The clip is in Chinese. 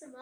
什么